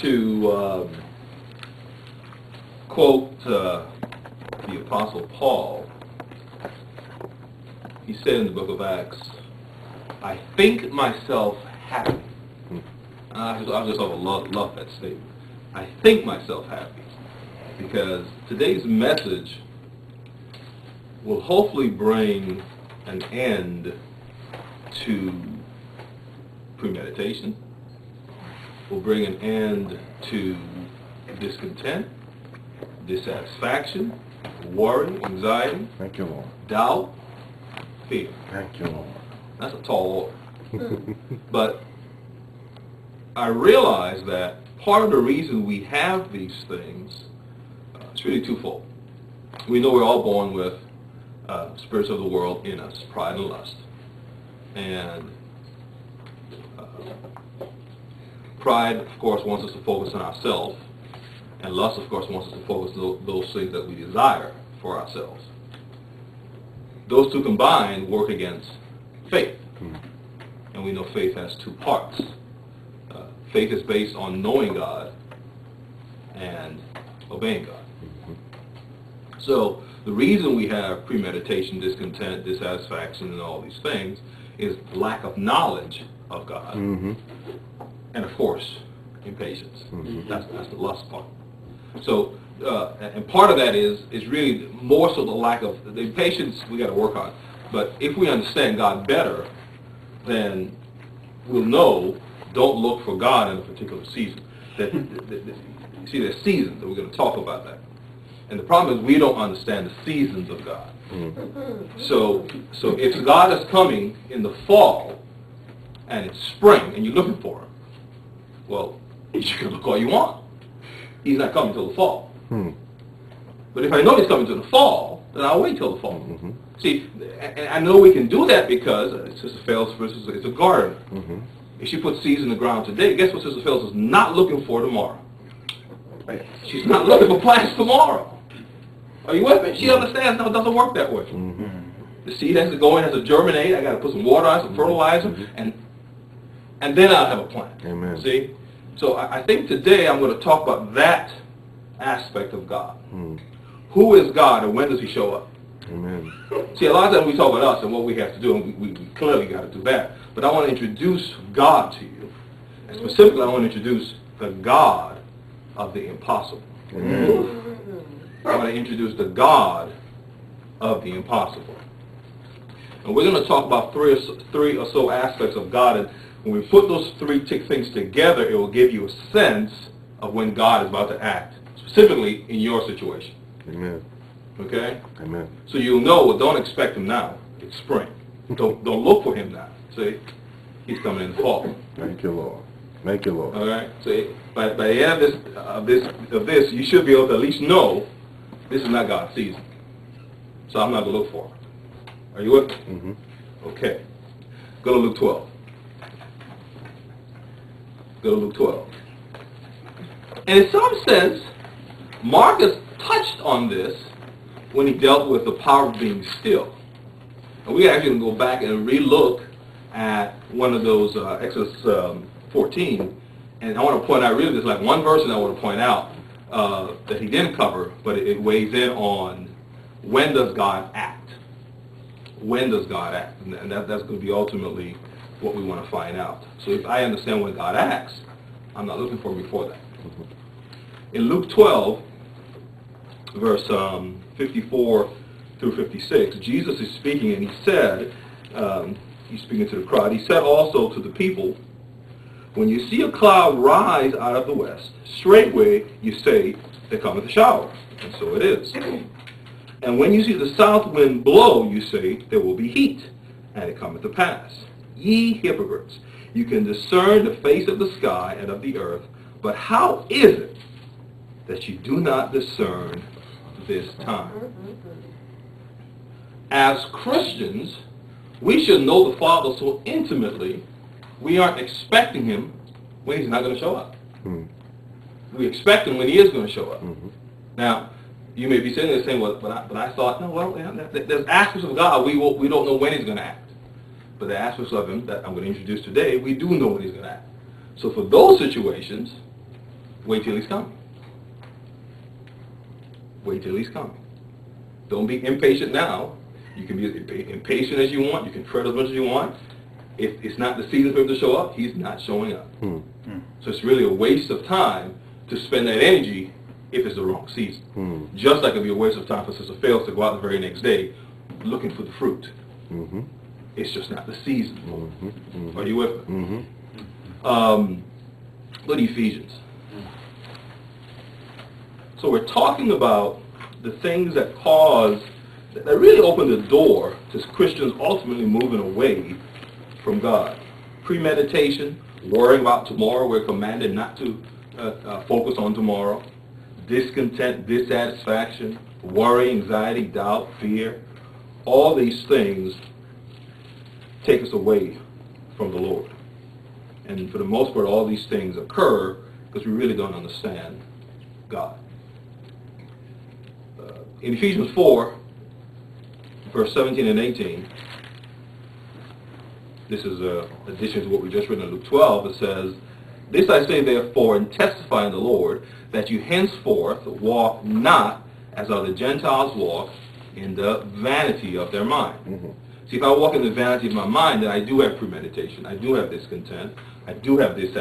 to um, quote uh, the Apostle Paul. He said in the book of Acts, I think myself happy. I just, I just love, love that statement. I think myself happy because today's message will hopefully bring an end to premeditation, will bring an end to discontent, dissatisfaction, worry, anxiety, Thank you, Lord. doubt, fear. Thank you, Lord. That's a tall order. but I realize that part of the reason we have these things uh, is really twofold. We know we're all born with uh, spirits of the world in us, pride and lust. And uh, pride, of course, wants us to focus on ourselves. And lust, of course, wants us to focus on those things that we desire for ourselves. Those two combined work against faith. And we know faith has two parts. Uh, faith is based on knowing God and obeying God. So the reason we have premeditation, discontent, dissatisfaction, and all these things is lack of knowledge of God. Mm-hmm. And of course, impatience. That's, that's the lust part. So, uh, and part of that is is really more so the lack of the impatience we got to work on. But if we understand God better, then we'll know don't look for God in a particular season. That, that- that- that- see, there's seasons, and we're going to talk about that. And the problem is we don't understand the seasons of God. So, so if God is coming in the fall and it's spring and you're looking for him, well, you can look all you want. He's not coming till the fall. Hmm. But if I know he's coming till the fall, then I'll wait till the fall. Mhm. See, and I know we can do that because uh, Sister Phelps versus it's a garden. Mm-hmm. If she puts seeds in the ground today, guess what Sister Phelps is not looking for tomorrow? She's not looking for plants tomorrow. Are you with me? She understands no, it doesn't work that way. Mm-hmm. The seed has to go in, has to germinate. I got to put some water on, some fertilizer, and and then I'll have a plan. Amen. See, so I, I think today I'm going to talk about that aspect of God. Mm. Who is God, and when does He show up? Amen. See, a lot of times we talk about us and what we have to do, and we, we, we clearly got to do that. But I want to introduce God to you. And specifically, I want to introduce the God of the impossible. Amen. I want to introduce the God of the impossible. And we're going to talk about three or so, three or so aspects of God. And when we put those three things together, it will give you a sense of when God is about to act, specifically in your situation. Amen. Okay? Amen. So you'll know, well, don't expect him now. It's spring. Don't, don't look for him now. See? He's coming in the fall. Thank you, Lord. Thank you, Lord. All right? So by, by the end of this, of this, of this, you should be able to at least know this is not God's season. So I'm not going to look for him. Are you with me? Mm-hmm. Okay. Go to Luke 12. Go to Luke 12. And in some sense, Marcus touched on this when he dealt with the power of being still. And we actually can go back and relook at one of those uh, Exodus um, 14. And I want to point out, really, there's like one verse that I want to point out uh, that he didn't cover, but it, it weighs in on when does God act? When does God act? And that, that's going to be ultimately what we want to find out. So if I understand when God acts, I'm not looking for him before that. In Luke 12, verse um, 54 through 56, Jesus is speaking and he said, um, he's speaking to the crowd, he said also to the people, when you see a cloud rise out of the west, straightway you say, there cometh a shower. And so it is. And when you see the south wind blow, you say, there will be heat. And it cometh to pass. Ye hypocrites, you can discern the face of the sky and of the earth, but how is it that you do not discern this time? As Christians, we should know the Father so intimately, we aren't expecting him when he's not going to show up. Hmm. We expect him when he is going to show up. Mhm. Now, you may be sitting there saying, well, but I, but I thought, no, well, yeah, there's aspects of God we, will, we don't know when he's going to act. But the aspects of him that I'm going to introduce today, we do know what he's going to act. So for those situations, Wait till he's coming. Wait till he's coming. Don't be impatient now. You can be as impatient as you want. You can fret as much as you want. If it's not the season for him to show up, he's not showing up. Hmm. So it's really a waste of time to spend that energy if it's the wrong season. Hmm. Just like it'd be a waste of time for Sister Fails to go out the very next day looking for the fruit. Mm-hmm. It's just not the season. Mm-hmm. Are you with me? Mm-hmm. Um, look at Ephesians. So we're talking about the things that cause, that really open the door to Christians ultimately moving away from God. Premeditation, worrying about tomorrow. We're commanded not to uh, uh, focus on tomorrow. Discontent, dissatisfaction, worry, anxiety, doubt, fear. All these things take us away from the Lord. And for the most part, all these things occur because we really don't understand God. Uh, in Ephesians 4, verse 17 and 18, this is a addition to what we just read in Luke 12, it says, This I say therefore and testify in testifying the Lord, that you henceforth walk not as other Gentiles walk in the vanity of their mind. Mm-hmm. See, if I walk in the vanity of my mind, then I do have premeditation. I do have discontent. I do have this